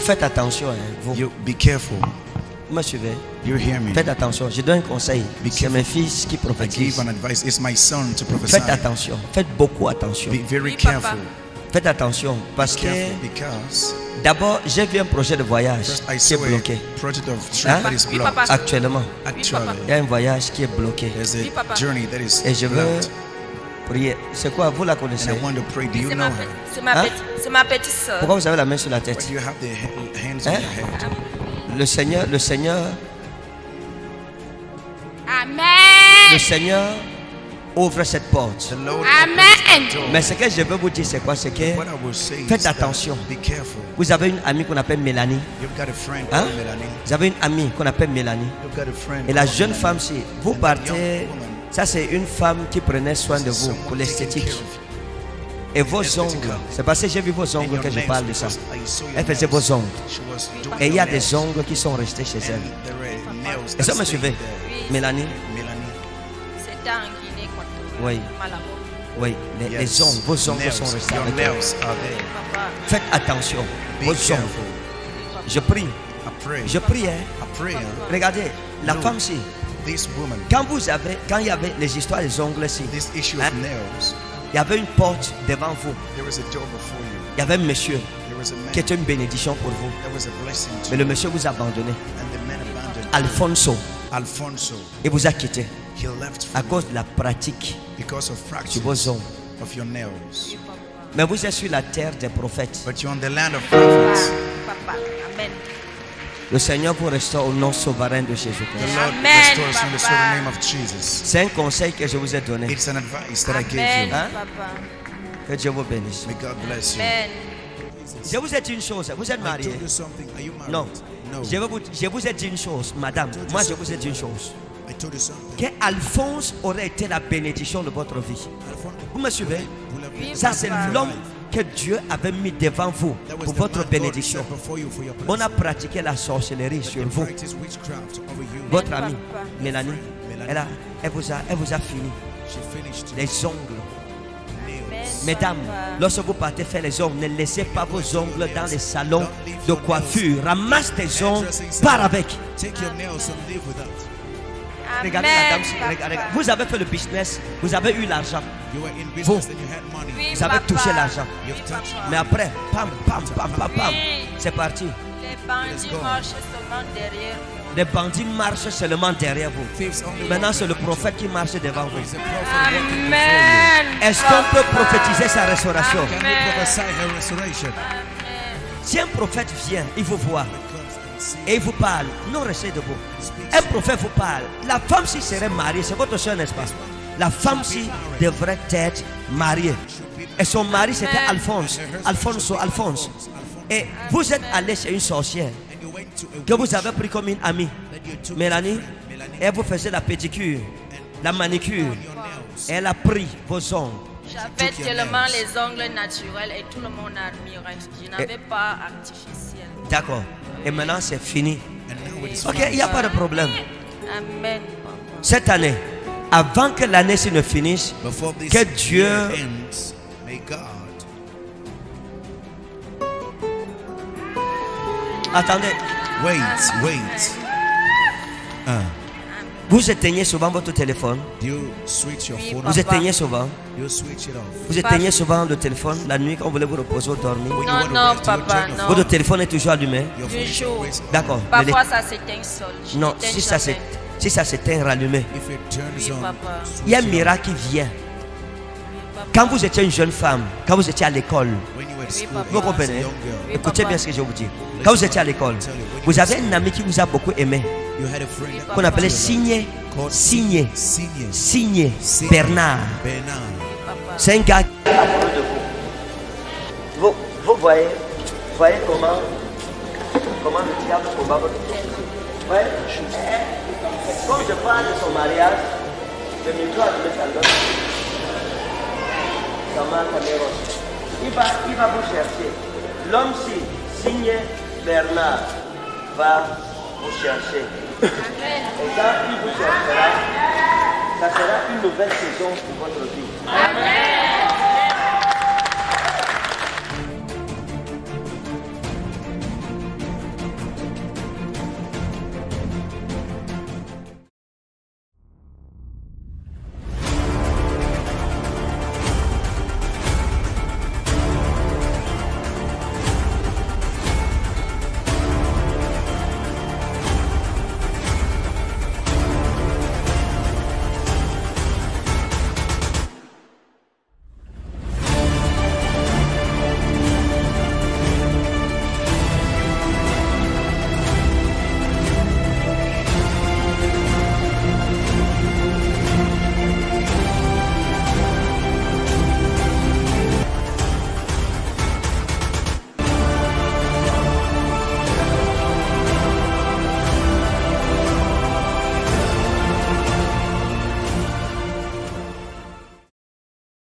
Vous faites attention, hein, vous. You be careful. Vous me suivez You hear me? Faites attention. Je donne un conseil. C'est mes fils qui I give prophétisent. an advice. It's my son to prophesy. Faites attention. Faites beaucoup attention. Be very Oui, papa. careful. Faites attention. Parce que Careful because d'abord, j'ai vu un projet de voyage qui est bloqué. a project of Hein? Oui. Actuellement, Actually, il y a un voyage qui est bloqué. there's Oui, papa. a journey that is Et je veux blocked. C'est quoi Vous la connaissez? And I want to pray. Do you C'est know ma, petite- Hein? ma petite soeur. Pourquoi vous avez la main sur la tête? Do you have the ha- hands Hein? on your head? Le Seigneur, le Seigneur, le. Seigneur ouvre cette porte. Amen. Mais ce que je veux vous dire, c'est quoi? C'est que What I will say Faites attention. Be careful. vous avez une amie qu'on appelle Mélanie. You've got a friend Hein? Vous avez une amie qu'on appelle Mélanie. You've got a friend. Et la jeune femme, si vous partez, young woman ça c'est une femme qui prenait soin de vous pour l'esthétique. Et vos ongles, c'est parce que j'ai vu vos ongles que je parle de ça. Elle faisait vos ongles. She was doing Et il y a des ongles qui sont restés chez elle. Que vous me there. Mélanie C'était en Guinée. Oui. Oui, les, ongles, vos ongles sont restés avec elle. Faites attention, vos ongles. Je prie, je prie. hein. Regardez, la No. This woman, quand vous avez, quand il y avait les histoires des ongles ci this issue Hein? of nails, il y avait une porte devant vous. there was a door before you. Il y avait un monsieur There was a man. qui était une bénédiction pour vous. There was a blessing to Mais le monsieur vous a abandonné. And the man abandoned Alfonso, Alfonso. il vous a quitté He left à cause de la pratique because of sur fractures vos ongles. of your nails. Mais vous êtes sur la terre des prophètes. But you're on the land of prophets. Papa. Amen. Le Seigneur vous restaure au nom souverain de The Jésus-Christ. Lord Amen, restores you in the Papa. sovereign name of Jesus. C'est un conseil que je vous ai donné. It's an advice that I gave Amen. you. Hein? Papa. Que Dieu vous bénisse. May God bless you. Amen. Je vous ai dit une chose. Vous êtes marié. Non. No. Je, vous, je vous ai dit une chose, madame. Moi, je vous ai dit une chose. I told you something. Que Alphonse aurait été la bénédiction de votre vie. Vous me suivez? Oui, Ça, c'est l'homme que Dieu avait mis devant vous pour votre bénédiction. On a pratiqué la sorcellerie sur vous. Votre amie, Mélanie, elle, a, elle, vous a, elle vous a fini. She finished Les ongles. Mesdames, lorsque vous partez faire les ongles, ne laissez pas vos ongles dans les salons de coiffure. Ramasse tes ongles, pars avec. Regardez la dame, regardez, vous avez fait le business, vous avez eu l'argent, You were in Vous. business and you had money. Oui, vous avez papa. touché l'argent. Oui. Mais après, pam, pam, pam, pam, pam, Oui. c'est parti. Les bandits marchent seulement derrière nous. Les bandits marchent seulement derrière vous. Maintenant, c'est le prophète qui marche devant vous. Amen. Est-ce qu'on peut prophétiser sa restauration? Si un prophète vient, il vous voit. Et il vous parle, non restez debout. Un prophète vous parle. La femme si serait mariée, c'est votre soeur, n'est-ce pas? La femme si devrait être mariée. Et son mari c'était Alphonse. Alfonso, Alphonse. Et vous êtes allé chez une sorcière a que vous avez pris comme une amie. Mélanie, elle vous faisait la pédicure, la manicure. Elle a pris vos ongles. J'avais tellement les ongles naturels et tout le monde admirait. Je n'avais pas artificiel. D'accord. Et maintenant c'est fini. Ok, il n'y a pas de problème. Amen. Cette année, avant que l'année se ne finisse, Before this Que Dieu- ends, may God attendez, wait, wait. Uh, vous éteignez souvent votre téléphone. do you switch your Oui, phone papa. Vous éteignez souvent. You switch it off. Vous éteignez souvent le téléphone la nuit quand vous voulez vous reposer ou dormir. Non, non, papa, non. Votre téléphone est toujours allumé. Toujours. D'accord. Parfois, ça s'éteint seul. Non, si ça s'est- si ça s'éteint, rallumé. If it turns Oui, on, papa. Il y a un miracle qui vient. Quand vous étiez une jeune femme, quand vous étiez à l'école, vous comprenez? Écoutez bien ce que je vous dis. Quand vous étiez à l'école, vous avez un ami qui vous a beaucoup aimé, you had a friend that qu'on appelait Signé, Signé, Signé. Signé, Signé Bernard. C'est un gars. Qui est amoureux de vous. Vous, vous voyez, voyez comment, comment le diable combat votre. Voyez? Comme je parle de son mariage, le micro a donné sa Il va, il va vous chercher. L'homme-ci, signé Bernard, va vous chercher. Et quand il vous cherchera, ça sera une nouvelle saison pour votre vie.